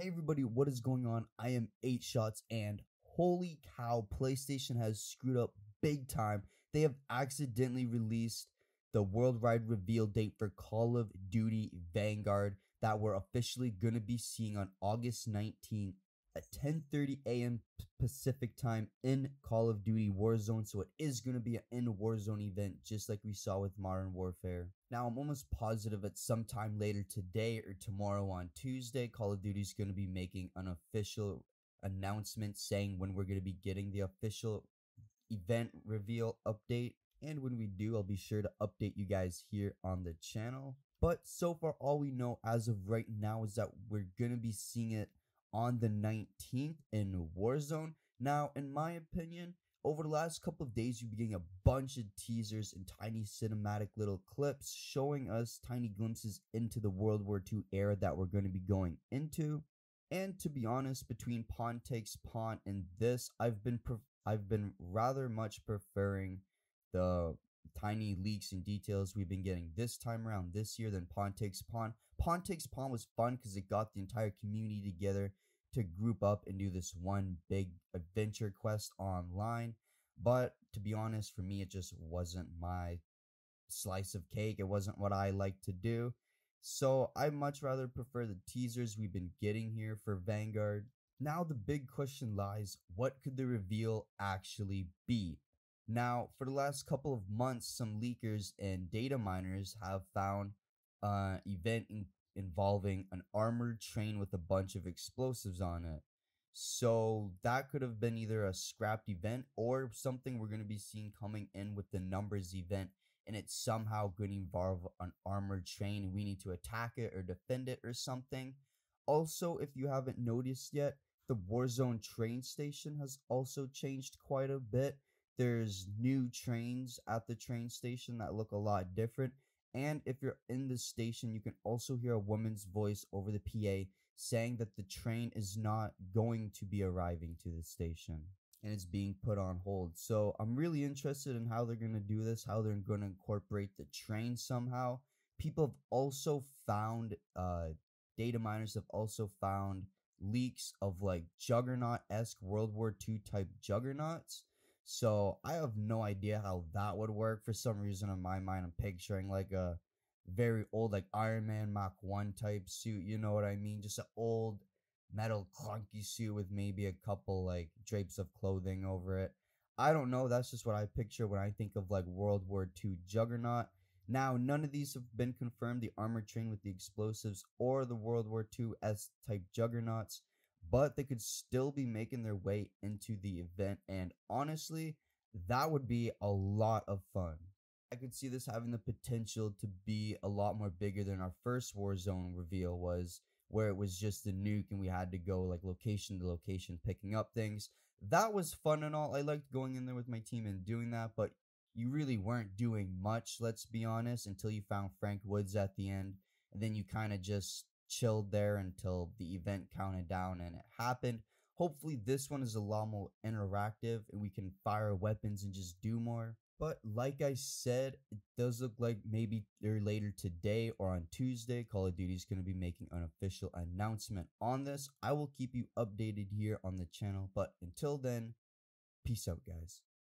Hey everybody, what is going on? I am 8 Shots and holy cow, PlayStation has screwed up big time. They have accidentally released the worldwide reveal date for Call of Duty Vanguard that we're officially going to be seeing on August 19th at 10:30 a.m. Pacific time in Call of Duty Warzone. So it is going to be an in Warzone event, just like we saw with Modern Warfare. Now I'm almost positive at some time later today or tomorrow on Tuesday, Call of Duty is going to be making an official announcement saying when we're going to be getting the official event reveal update. And when we do, I'll be sure to update you guys here on the channel. But so far, all we know as of right now is that we're going to be seeing it on the 19th in Warzone. Now, in my opinion, over the last couple of days, you've been getting a bunch of teasers and tiny cinematic little clips showing us tiny glimpses into the World War II era that we're going to be going into. And to be honest, between Pawn Takes Pawn and this, I've been I've been rather much preferring the tiny leaks and details we've been getting this time around this year than Pawn Takes Pawn. Pawn Takes Pawn was fun because it got the entire community together to group up and do this one big adventure quest online. But to be honest, for me, it just wasn't my slice of cake. It wasn't what I like to do. So I much rather prefer the teasers we've been getting here for Vanguard. Now the big question lies, what could the reveal actually be? Now, for the last couple of months, some leakers and data miners have found an uh, event in involving an armored train with a bunch of explosives on it. So that could have been either a scrapped event or something we're going to be seeing coming in with the numbers event and it's somehow going to involve an armored train and we need to attack it or defend it or something. Also, if you haven't noticed yet, the Warzone train station has also changed quite a bit. There's new trains at the train station that look a lot different and if you're in the station, you can also hear a woman's voice over the PA saying that the train is not going to be arriving to the station and it's being put on hold. So I'm really interested in how they're going to do this, how they're going to incorporate the train somehow. People have also found, uh, data miners have also found leaks of like juggernaut esque World War II type juggernauts so I have no idea how that would work. For some reason, in my mind, I'm picturing like a very old, like Iron Man Mach 1 type suit. You know what I mean? Just an old metal clunky suit with maybe a couple like drapes of clothing over it. I don't know. That's just what I picture when I think of like World War II Juggernaut. Now, none of these have been confirmed the armored train with the explosives or the World War II S type juggernauts but they could still be making their way into the event. And honestly, that would be a lot of fun. I could see this having the potential to be a lot more bigger than our first Warzone reveal was, where it was just the nuke and we had to go like location to location picking up things. That was fun and all. I liked going in there with my team and doing that, but you really weren't doing much, let's be honest, until you found Frank Woods at the end. And then you kind of just chilled there until the event counted down and it happened. Hopefully, this one is a lot more interactive and we can fire weapons and just do more. But like I said, it does look like maybe later today or on Tuesday, Call of Duty is going to be making an official announcement on this. I will keep you updated here on the channel. But until then, peace out, guys.